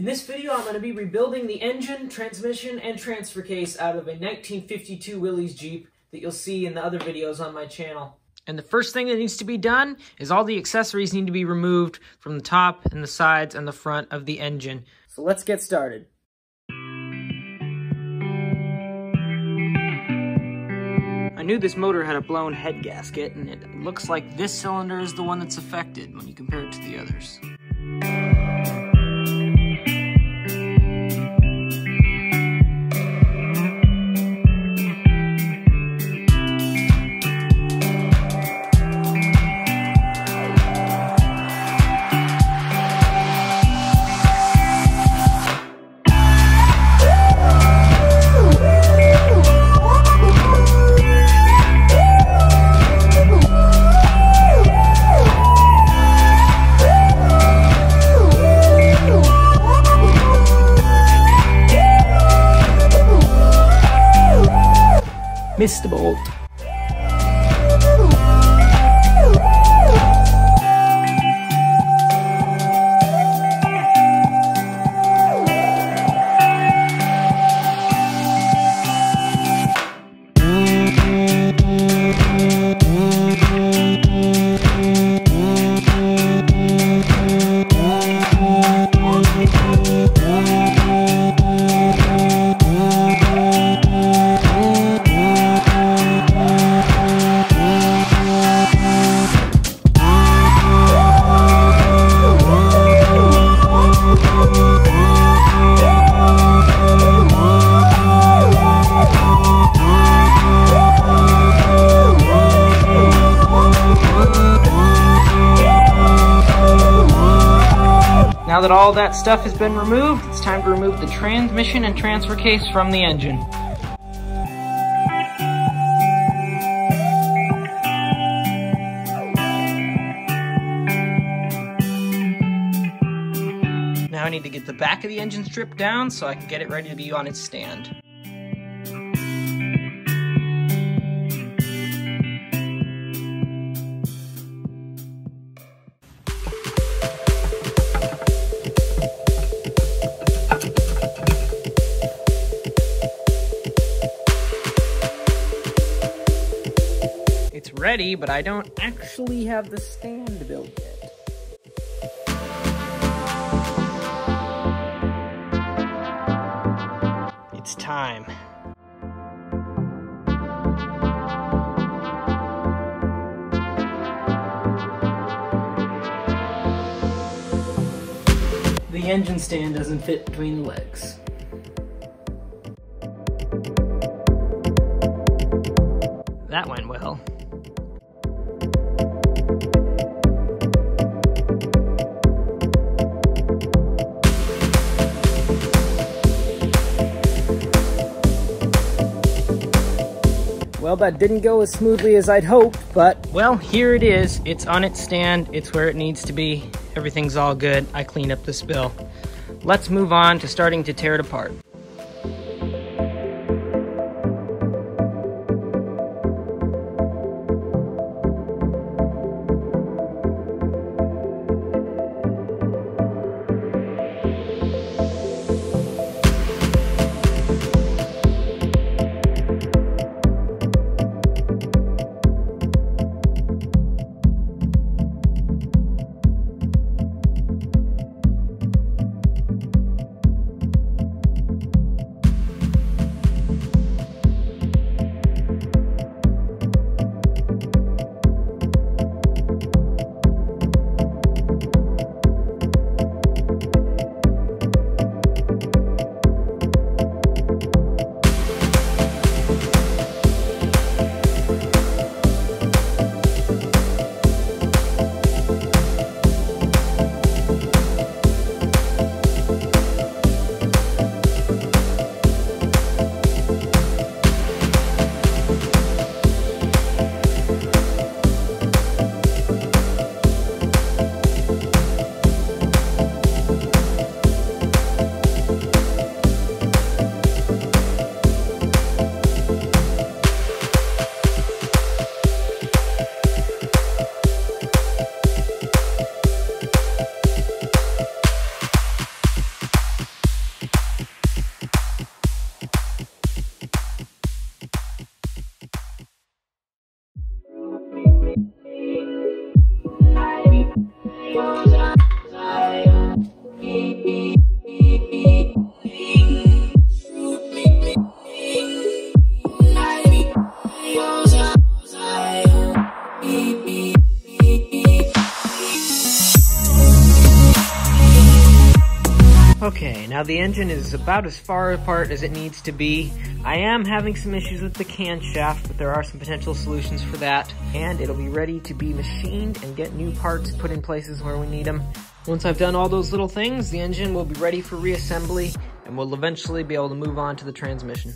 In this video, I'm going to be rebuilding the engine, transmission, and transfer case out of a 1952 Willys Jeep that you'll see in the other videos on my channel. And the first thing that needs to be done is all the accessories need to be removed from the top and the sides and the front of the engine. So let's get started. I knew this motor had a blown head gasket, and it looks like this cylinder is the one that's affected when you compare it to the others. Mr. Bolt. Now that all that stuff has been removed, it's time to remove the transmission and transfer case from the engine. Now I need to get the back of the engine stripped down so I can get it ready to be on its stand. Ready, but I don't actually have the stand built yet. It's time. The engine stand doesn't fit between the legs. That went well. Well, that didn't go as smoothly as I'd hoped, but well, here it is. It's on its stand. It's where it needs to be. Everything's all good. I cleaned up the spill. Let's move on to starting to tear it apart. otra. Okay, now the engine is about as far apart as it needs to be. I am having some issues with the camshaft, but there are some potential solutions for that. And it'll be ready to be machined and get new parts put in places where we need them. Once I've done all those little things, the engine will be ready for reassembly and we'll eventually be able to move on to the transmission.